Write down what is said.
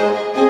Música